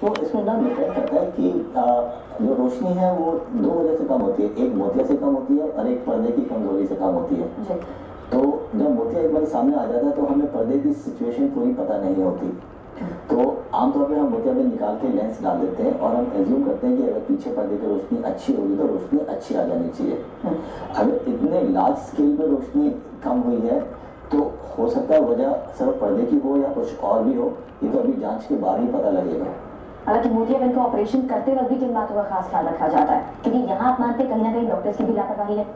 तो इसमें ना डिपेंड करता है कि जो रोशनी है वो दो वजह से कम होती है। एक मोतिया से कम होती है और एक पर्दे की कमज़ोरी से कम होती है। तो जब मोतिया एक बार सामने आ जाता है तो हमें पर्दे की सिचुएशन पूरी पता नहीं होती। तो आमतौर पर हम मोतिया में निकाल के लेंस डाल देते हैं और हम एज्यूम करते हैं कि अगर पीछे पर्दे की रोशनी अच्छी होगी तो रोशनी अच्छी आ जानी चाहिए। अगर इतने लार्ज स्केल पे रोशनी कम हुई है तो हो सकता है वजह सिर्फ़ पर्दे की हो या कुछ और भी हो ये तो अभी जाँच के बाद ही पता लगेगा। हालाँकि मोतियाबिंद का ऑपरेशन करते वक्त भी किन बातों का खास ख्याल रखा जाता है। क्योंकि यहाँ आप मानते कहीं ना कहीं डॉक्टर्स की भी लापरवाही है।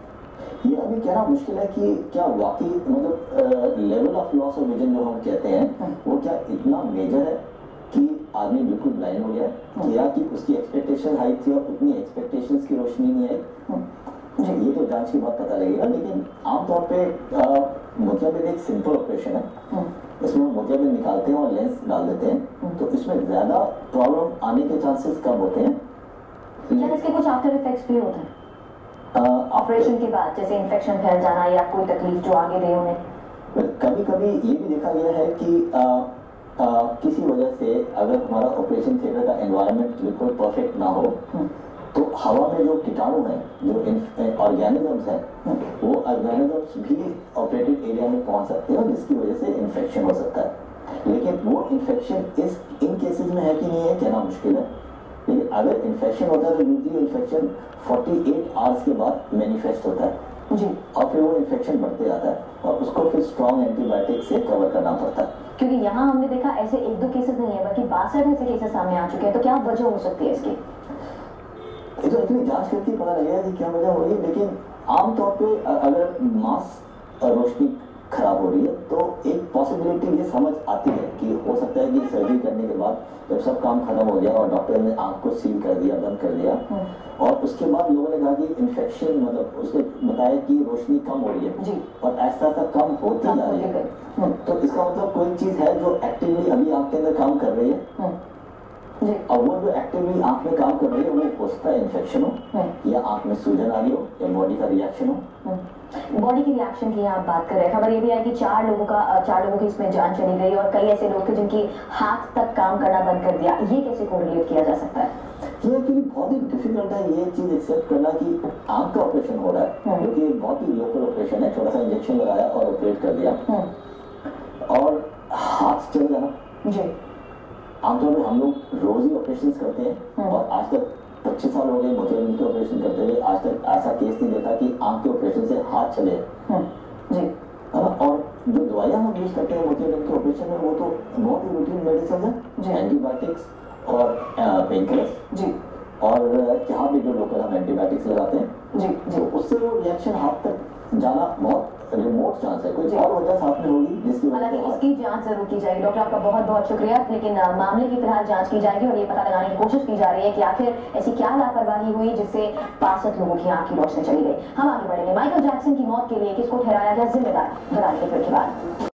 ये अभी कहना मुश्किल है कि क्या वाकई मतलब level of loss of vision जो हम कहते हैं वो क्या इतना मेजर है कि आदमी बिल्कुल ब्लाइंड हो गया या कि उसकी एक्सपेक्टेशन हाई थी और उतनी एक्सपेक्टेशंस की रोशनी नहीं आई। जी ये तो जाँच के बाद पता लगेगा लेकिन आमतौर पे मोतियाबिंद एक सिंपल ऑपरेशन है। इसमें मोतियाबिंद निकालते हैं और लेंस डाल देते हैं। तो इसमें ज़्यादा प्रॉब्लम आने के चांसेस कम होते हैं। क्या इसके कुछ आफ्टर इफेक्ट्स भी होते हैं? ऑपरेशन ऑपरेशन के बाद जैसे इन्फेक्शन फैल जाना या कोई तकलीफ़ जो आगे रहे उन्हें। कभी कभी ये भी देखा गया है कि आ, आ, किसी वजह से अगर हमारा ऑपरेशन थिएटर का एनवायरनमेंट बिल्कुल परफेक्ट ना हो तो हवा में जो कीटाणु हैं, जो ऑर्गेनिजम्स हैं, वो ऑर्गेनिजम्स भी ऑपरेटिव एरिया में पहुँच सकते हैं जिसकी वजह से इन्फेक्शन हो सकता है। लेकिन वो इन्फेक्शन इस, इन केसेस में है कि नहीं है, कहना मुश्किल है। लेकिन अगर इन्फेक्शन होता है तो यूजली इन्फेक्शन 48 आवर्स के बाद मैनिफेस्ट होता है। जी, और फिर वो इन्फेक्शन बढ़ते जाता है और उसको फिर स्ट्रॉन्ग एंटीबायोटिक से कवर करना पड़ता है। क्योंकि यहाँ हमने देखा ऐसे एक दो केसेस नहीं है, बल्कि बासठ ऐसे केसेस सामने आ चुके हैं तो क्या वजह हो सकती है इसकी? तो इतनी जाँच करके पता लगेगा कि क्या वजह हो रही है। लेकिन आमतौर पे अगर मास रोशनी खराब हो रही है तो एक पॉसिबिलिटी ये समझ आती है कि हो सकता है कि सर्जरी करने के बाद जब सब काम खत्म हो गया और डॉक्टर ने आँख को सील कर दिया बंद कर दिया और उसके बाद लोगों ने कहा कि इन्फेक्शन मतलब उसने बताया कि रोशनी कम हो रही है। जी। और ऐसा ऐसा कम होती जा रही है। तो इसका मतलब कोई चीज़ है जो एक्टिवली अभी आपके अंदर काम कर रही है? हम्म, और वो जो एक्टिवली आँख में काम कर रही है वो हो सकता है इन्फेक्शन हो। या आँख में सूजन आ रही हो या बॉडी का रिएक्शन हो बॉडी की रिएक्शन की आप बात कर रहे हैं। खबर ये भी है कि चार लोगों का चार लोगों की इसमें जान चली गई और कई ऐसे लोग थे जिनकी हाथ तक काम करना बंद कर दिया। ये कैसे कोरिलेट किया जा सकता है? ये एक्चुअली बहुत ही डिफ़िकल्ट है ये चीज़ एक्सेप्ट करना कि आँख का ऑपरेशन हो रहा है। हम्म। जो कि एक बहुत ही लोकल ऑपरेशन है छोटा सा इंजेक्शन लगाया और ऑपरेट कर दिया। हम्म, और हाथ चल जाना जी। आमतौर पर हम लोग रोज ही ऑपरेशन करते हैं हम्म। और आज तक पच्चीस साल हो गए मोतियाबिंद के ऑपरेशन करते हुए। आज तक ऐसा केस नहीं देखा कि आँख के ऑपरेशन से हाथ चले। हम्म, जी। और जो दवाइयाँ हम यूज़ करते हैं मोतियाबिंद के ऑपरेशन में वो तो बहुत ही रूटीन मेडिसिन जी। है एंटीबायोटिक्स और पेन किलर्स जी। और यहाँ भी जो लोकल हम एंटीबायोटिक्स लगाते हैं जी तो जी उससे वो रिएक्शन हाथ तक जाना बहुत रिमोट चांस है। कुछ और वजह साथ में होगी जिसकी हालाँकि इसकी जाँच ज़रूर की जाएगी। डॉक्टर आपका बहुत बहुत शुक्रिया। लेकिन मामले की फ़िलहाल जाँच की जाएगी और ये पता लगाने की कोशिश की जा रही है कि आखिर ऐसी क्या लापरवाही हुई जिससे पासठ लोगों की आँख की रोशनी चली गई। हम आगे बढ़ेंगे। माइकल जैक्सन की मौत के लिए किसको ठहराया गया जिम्मेदार? बराबर के बाद